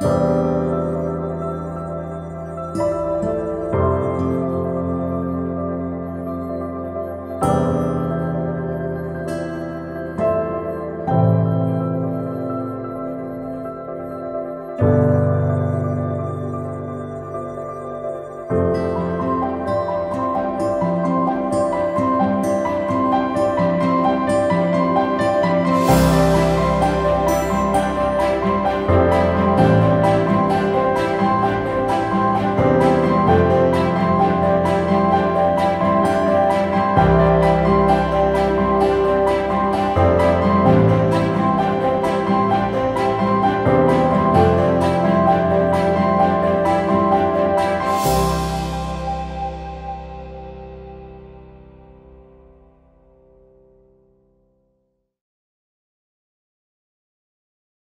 oh